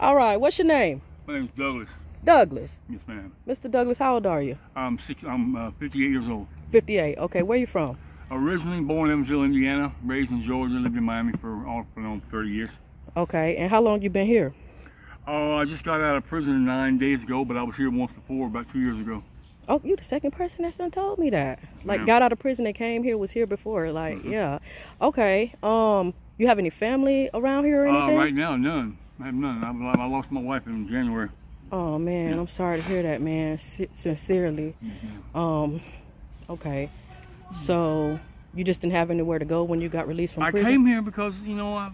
All right, what's your name? My name's Douglas. Douglas. Yes, ma'am. Mr. Douglas, how old are you? I'm six. I'm uh, 58 years old. 58. Okay, where you from? Originally born in Evansville, Indiana. Raised in Georgia. Lived in Miami for all for 30 years. Okay, and how long you been here? Oh, I just got out of prison nine days ago, but I was here once before, about two years ago. Oh, you the second person that's done told me that. Like Yeah. got out of prison and came here, was here before. Like, Mhm. yeah. Okay. Um, you have any family around here or Uh, anything? right now, none. I have nothing. I, I lost my wife in January. Oh man, Yeah. I'm sorry to hear that, man. Si- sincerely. Um, okay. So you just didn't have anywhere to go when you got released from I prison? I came here because you know I,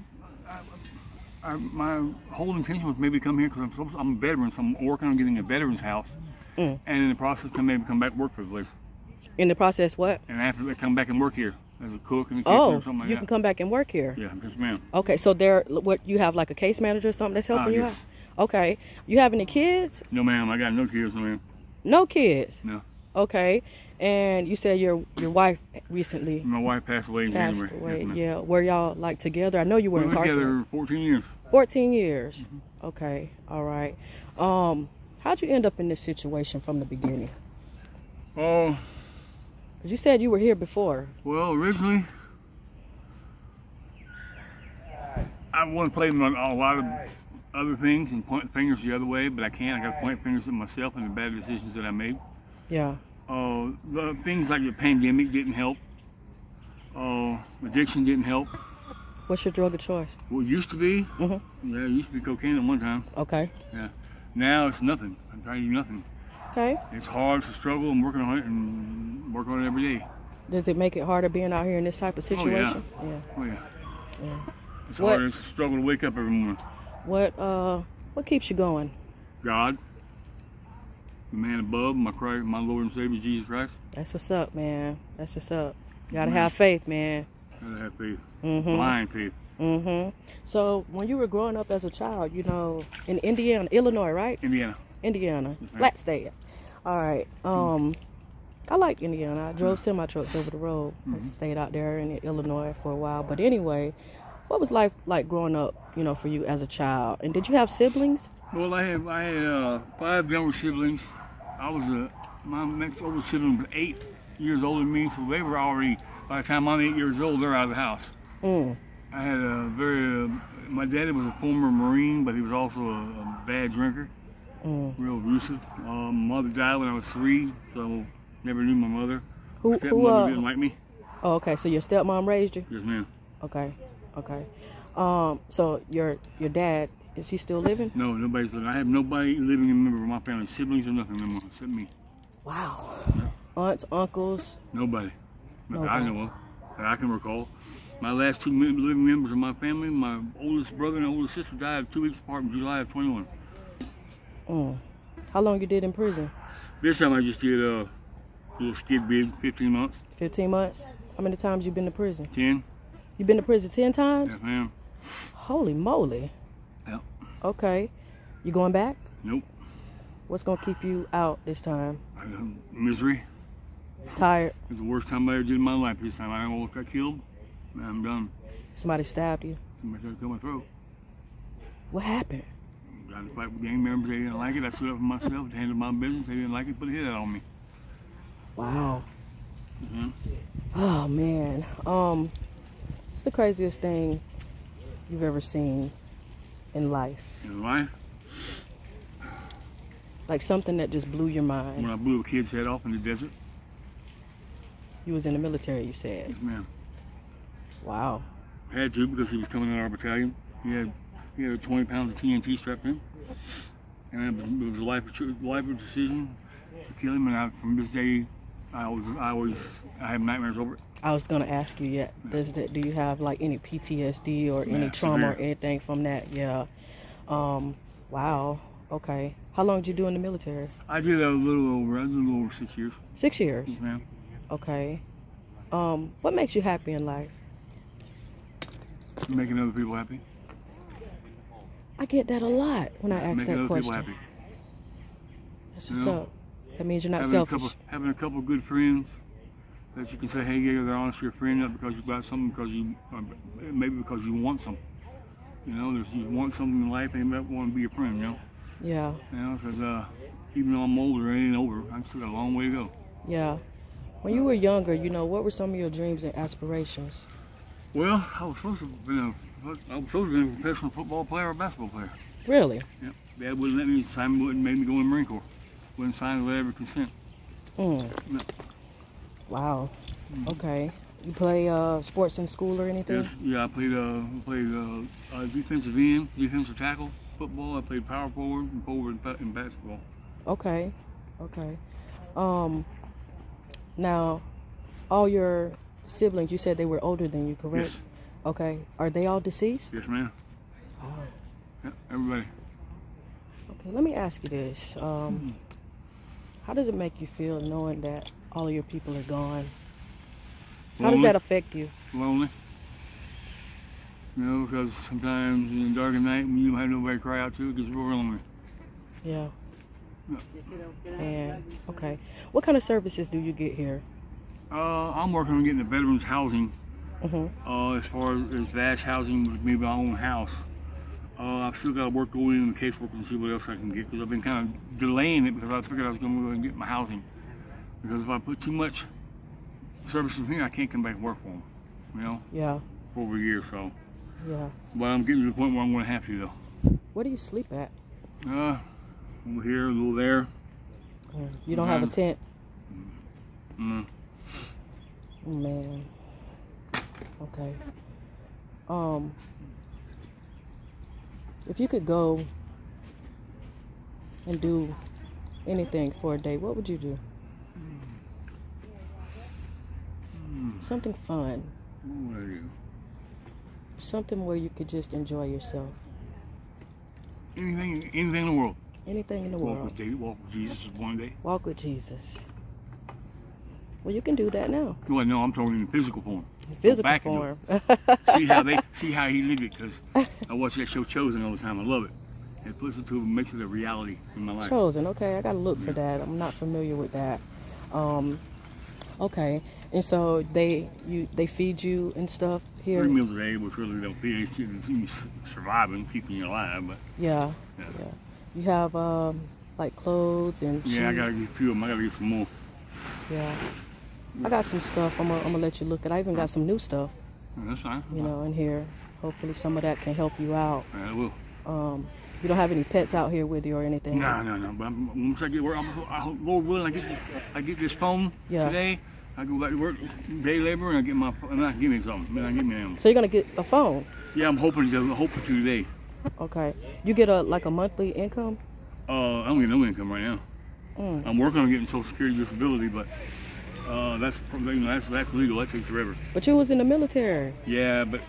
I, I, my whole intention was maybe come here because I'm supposed, I'm a veteran, so I'm working on getting a veterans house, Mm. and in the process, can maybe come back and work for the place. In the process, what? And after I come back and work here as a cook and a kitchen Oh, or something like you can come back and work here. Yeah, yes, ma'am. Okay, so there, what you have like a case manager or something that's helping Ah, you yes. out? Okay. You have any kids? No, ma'am. I got no kids, no, ma'am. No kids. No. Okay. And you said your your wife recently My wife passed away passed January. away. Yes, yeah. Were y'all like together? I know you were We incarcerated. together 14 years. 14 years. Mm-hmm. Okay. All right. Um, how'd you end up in this situation from the beginning? Oh, 'Cause you said you were here before. well, originally, I want to play on a lot of other things and point fingers the other way, but I can't. I got to point fingers at myself and the bad decisions that I made. Yeah. Uh, the things like the pandemic didn't help. Uh, addiction didn't help. What's your drug of choice? What used to be, Mm -hmm. yeah, it used to be cocaine at one time. Okay. Yeah. Now it's nothing. I'm trying to do nothing. Okay. It's hard to struggle and working on it and work on it every day. Does it make it harder being out here in this type of situation? Oh, yeah. yeah. Oh yeah. Yeah. It's What- hard to struggle to wake up every morning. What uh what keeps you going? God, the man above, my Christ, my Lord and Savior Jesus Christ. That's what's up, man. That's what's up. You gotta have faith, man. Gotta have faith, Mm-hmm. blind faith. Mm-hmm. So when you were growing up as a child, you know, in Indiana, Illinois, right? Indiana. Indiana, Yes, flat state. All right. Um, I like Indiana. I drove semi trucks over the road. I Mhm. stayed out there in Illinois for a while. But anyway, what was life like growing up? You know, for you as a child, and did you have siblings? Well, I had I had uh, five younger siblings. I was a my next oldest sibling was eight years older than me, so they were already. By the time I'm eight years old, they're out of the house. Mm. I had a very. Uh, my daddy was a former Marine, but he was also a, a bad drinker, Mm. real abusive. Um, mother died when I was three, so never knew my mother. Who? Who? Stepmother Uh, didn't like me. oh, okay. So your stepmom raised you. Yes, ma'am. Okay. Okay. Um. So your your dad is he still living? No, nobody's living. I have nobody living in member of my family, siblings or nothing anymore except me. Wow. Aunts, uncles. Nobody. That I know of, that I can recall. My last two living members of my family, my oldest brother and oldest sister died two weeks apart in July of 21. Mm. How long you did in prison? This time I just did a little skid bid, 15 months, 15 months. How many times you been to prison? 10. You been to prison 10 times? Yes, ma'am. Holy moly. Yep. Okay. You going back? Nope. What's gonna keep you out this time? Misery. Tired? It's the worst time I ever did in my life. This time I almost got killed. I'm done. Somebody stabbed you. Somebody to cut my throat. What happened? In fight with gang members. They didn't like it. I stood up for myself, handled my business. They didn't like it, put a hit out on me. Wow. Mhm. Oh man. Um, it's the craziest thing you've ever seen in life. Know why? Like something that just blew your mind. When I blew a kid's head off in the desert. You was in the military, you said. Yes, ma'am. Wow. Had to because he was coming in our battalion. He had he had 20 pounds of TNT strapped in, and it was a life life decision to kill him. And I, from this day, I always I always I have nightmares over it. I was gonna ask you yet. Does that do you have like any PTSD or any Yeah, trauma or anything from that? Yeah. Um. Wow. Okay. How long did you do in the military? I did a little over I did a little over six years. Six years. Yes, ma'am. Okay. Um. What makes you happy in life? Making other people happy. I get that a lot when I ask that question. That's You what's know? up. That means you're not having selfish. A couple, having a couple good friends that you can say, hey, yeah, they're honestly your friend, not because you got something, because you, or maybe because you want something. You know, if you want something in life, they might want to be your friend. You know, Yeah. you know, because uh, even though I'm older, it ain't over. I still got a long way to go. Yeah. When you were younger, you know, what were some of your dreams and aspirations? Well, I was supposed to have been a, I was supposed to been a professional football player or basketball player. Really? Yep. Dad wouldn't let me sign, wouldn't make me go in the Marine Corps. Wouldn't sign whatever consent. Mm. No. Wow. Okay. You play uh, sports in school or anything? Yes, yeah, I played uh, played uh, uh, defensive end, defensive tackle, football. I played power forward and forward in, in basketball. Okay. Okay. Um. Now, all your siblings, you said they were older than you, correct? Yes, Okay. Are they all deceased? yes, ma'am. Oh. Yeah, everybody. Okay. Let me ask you this. Um. How does it make you feel knowing that all of your people are gone? How does that affect you? lonely. You know, because sometimes in the dark of night when you don't have nobody to cry out to, it gets real lonely. Yeah. Yeah. And okay. What kind of services do you get here? Uh, I'm working on getting the veterans housing. Mhm. Uh, as far as VASH housing with maybe my own house. Uh, I've still got to work going in the casework and see what else I can get because I've been kind of delaying it because I figured I was going to go and get my housing. Because if I put too much services here, I can't come back and work for them. You know, Yeah. for over a year. So, Yeah. but I'm getting to the point where I'm going to have to though. Where do you sleep at? Uh, over here, a little there. Mm. You don't have a tent? Mm. Man. Okay. Um if you could go and do anything for a day, what would you do? Something fun. What would I do? Something where you could just enjoy yourself. Anything, anything in the world. Anything in the Walk world. with, Jesus, walk with Jesus one day. Walk with Jesus. Well, you can do that now. Well, no, I'm talking in physical form. Physical form. see how they see how he lived it because I watch that show Chosen all the time. I love it. It puts it to makes it a reality in my life. Chosen. Okay, I gotta look for that. I'm not familiar with that. Um, okay, and so they you they feed you and stuff here. Three meals a day, which really don't feed you, you surviving, keeping you alive. But Yeah, Yeah. yeah. You have um like clothes and yeah, I gotta get a few of them. I gotta get some more. Yeah. I got some stuff. I'm gonna, let you look at. I even got some new stuff, that's fine. you know, in here. Hopefully, some of that can help you out. Yeah, I will. Um, you don't have any pets out here with you or anything. No, no, no. But I'm, once I get work, I'm, I, Lord willing, I get this, I get this phone Yeah. today. I go back to work, day labor, and I get my and I give me something. Man, I give me them. So you're gonna get a phone. Yeah, I'm hoping to. Hoping to today. Okay. You get a like a monthly income. Uh, I don't get no income right now. Mm. I'm working on getting Social Security disability, but uh, that's that's that's legal. That takes forever. But you was in the military. Yeah, but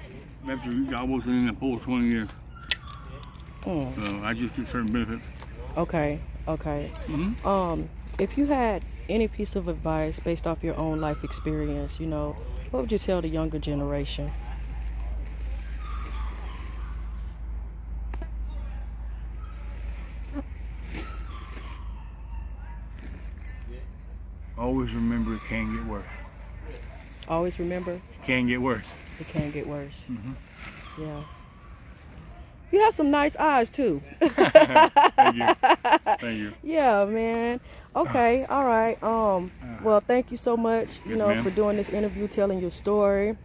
after I wasn't in the pool 20 years, Mm. so I just get certain benefits. Okay. Okay. hmm Um, if you had any piece of advice based off your own life experience, you know, what would you tell the younger generation? Always remember it can get worse. Always remember, It can get worse. it can get worse. Mhm. Yeah. You have some nice eyes too. Thank you. Thank you. yeah, man. Okay, all right. Um, well, thank you so much, you Yes, know, for doing this interview, telling your story.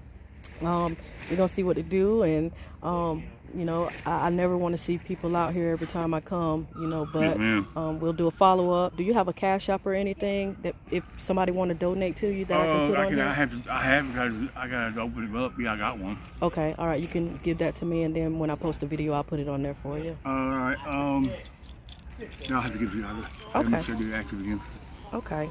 Um, we're gonna see what to do, and um, you know, I, I never want to see people out here every time I come, you know. But ma'am. um, we'll do a follow up. Do you have a cash app or anything that if somebody want to donate to you that I can Uh, put I, on can, there? I have to. I have because I gotta open it up. Yeah, I got one. Okay, all right. You can give that to me, and then when I post the video, I'll put it on there for you. All right. Um. Now I have to give you. To Okay. make sure I active again. Okay.